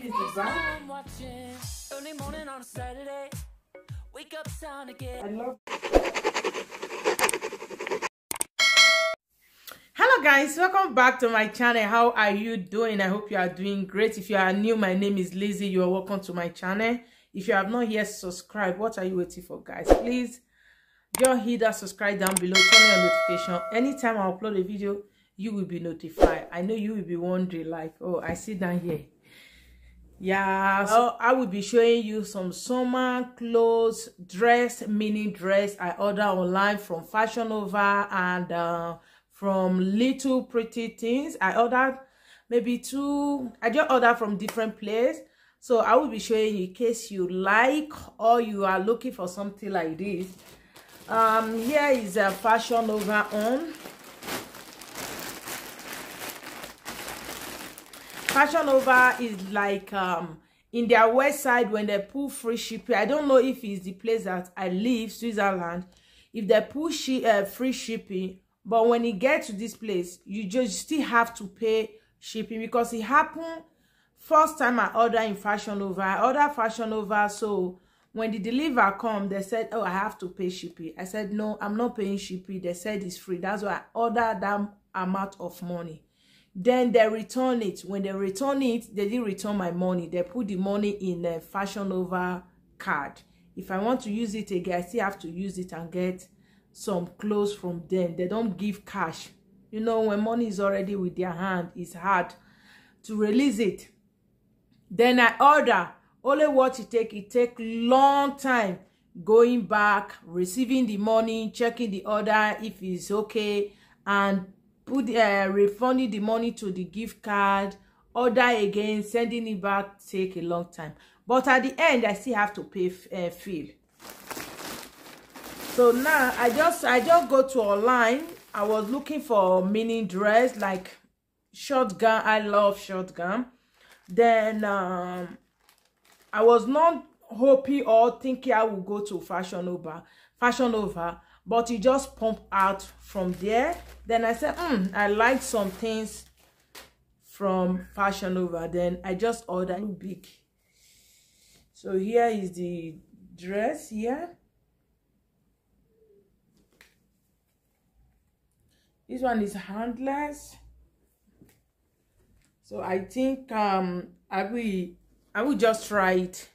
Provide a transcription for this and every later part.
This is the back. I'm watching. Early morning on a Saturday. Wake up, time to get. I love. Hello guys, welcome back to my channel. How are you doing? I hope you are doing great. If you are new, my name is Lizzy. You are welcome to my channel. If you have not yet subscribed, what are you waiting for, guys? Please just hit that subscribe down below, turn on notification. Anytime I upload a video, you will be notified. I know you will be wondering, like, oh, I sit down here. Yeah, so I will be showing you some summer clothes, dress, mini dress I order online from Fashion Nova and uh, from Little Pretty Things. I ordered maybe two, I just ordered from different places. So I will be showing you in case you like or you are looking for something like this. Um, here is a Fashion Nova on. Fashion Nova is like um in their website when they put free shipping. I don't know if it's the place that I live, Switzerland. If they shi uh, free shipping, but when you get to this place, you just still have to pay shipping because it happened first time I order in Fashion Nova. I order Fashion Nova, so when the deliver come, they said, "Oh, I have to pay shipping." I said, "No, I'm not paying shipping." They said it's free. That's why I ordered that amount of money then they return it. When they return it they didn't return my money. They put the money in a fashion over card. If i want to use it again i still have to use it and get some clothes from them. They don't give cash. You know when money is already with their hand it's hard to release it. Then i order. Only what it take it take long time going back receiving the money checking the order if it's okay and put uh, refunding the money to the gift card order again sending it back take a long time. But at the end i still have to pay uh, fee. So now i just i just go to online. I was looking for mini dress like short gown i love short gown then um i was not hoping or thinking i would go to fashion nova fashion nova but it just pumped out from there. Then i said hmm i like some things from fashion nova. Then i just ordered big. So here is the dress here. This one is handless. So i think um i will i will just try it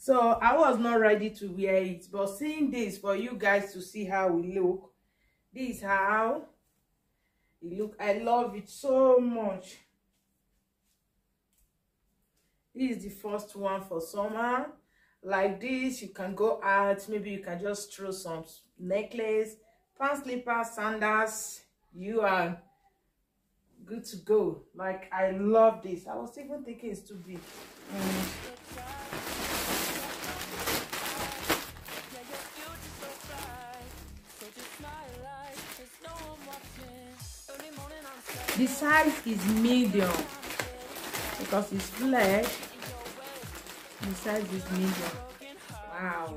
so i was not ready to wear it but seeing this for you guys to see how we look this is how it look i love it so much. This is the first one for summer. Like this you can go out maybe you can just throw some necklace pants slippers sandals. You are good to go. Like i love this. I was even thinking it's too big. Mm. The size is medium because it's flesh the size is medium wow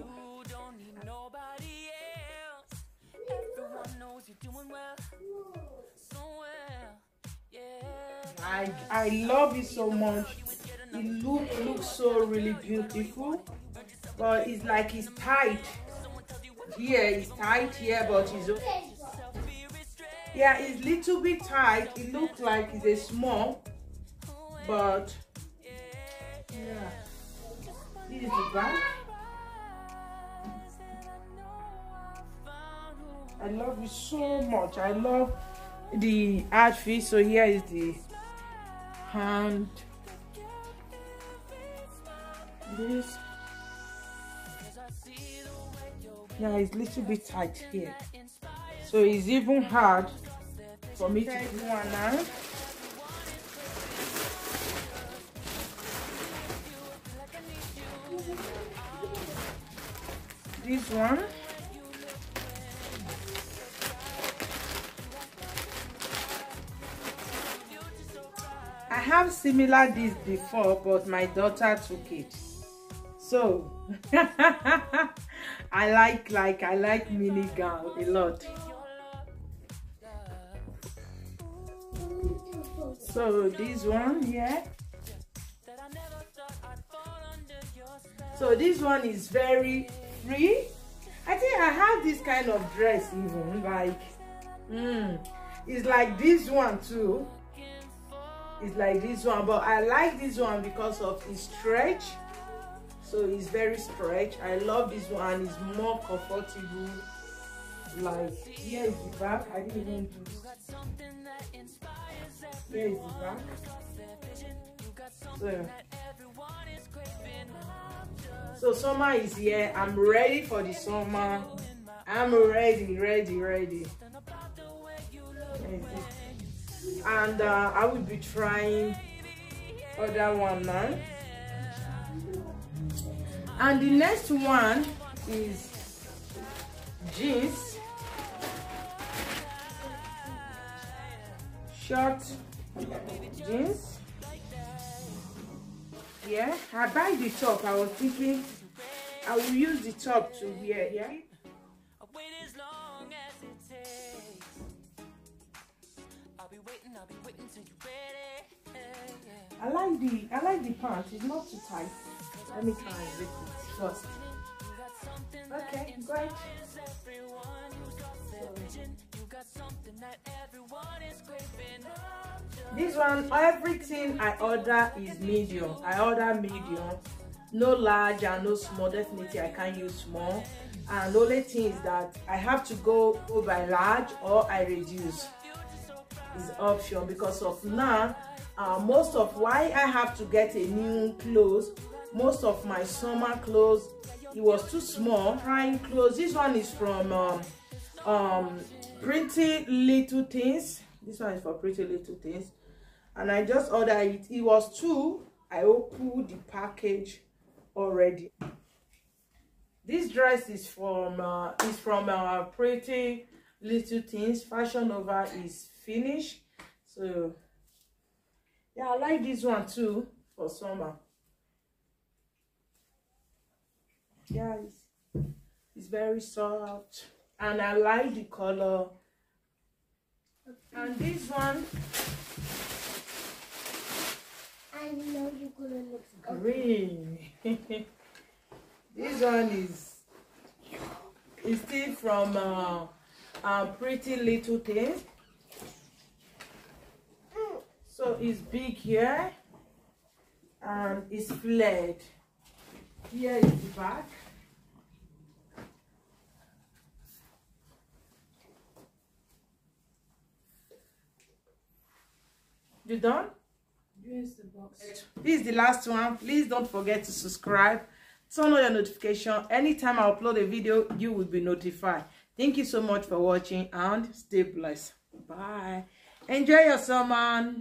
I I love it so much. It look looks so really beautiful, but it's like it's tight. Here it's tight here, but it's okay. Yeah, it's little bit tight. It looks like it's a small, but yeah. This is the back. I love it so much. I love the outfit. So here is the hand. This. Yeah, it's little bit tight here. So it's even hard for me to do one now. This one. I have similar this before, but my daughter took it. So I like like I like mini gown a lot. So this one here, so this one is very free. I think i have this kind of dress even like mm, it's like this one too. It's like this one but i like this one because of its stretch. So it's very stretch. I love this one. It's more comfortable. Like here is the back. I didn't even do so so summer is here. I'm ready for the summer. I'm ready ready ready. And uh, i will be trying other one now and the next one is jeans. Short jeans yeah i buy the top i was thinking i will use the top to wear yeah I like the I like the pants. It's not too tight. Let me try and rip it first. Okay, great. This one, everything I order is medium. I order medium, no large and no small. Definitely, I can't use small. And the only thing is that I have to go by large or I reduce. Is option because of now. Uh, most of why I have to get a new clothes. Most of my summer clothes, it was too small. Trying clothes. This one is from um, um, Pretty Little Things. This one is for Pretty Little Things and I just ordered it. It was two. I opened the package already. This dress is from uh, is from uh, Pretty Little Things. Fashion Nova is finished. So yeah, I like this one too for summer. Yeah, it's, it's very soft and I like the color. And this one I know you're gonna look green. this one is is still from uh, uh, Pretty Little Thing. So it's big here and it's flared. Here is the back. You done? Here's the box. This is the last one. Please don't forget to subscribe. Turn on your notification. Anytime I upload a video, you will be notified. Thank you so much for watching and stay blessed. Bye. Enjoy your summer.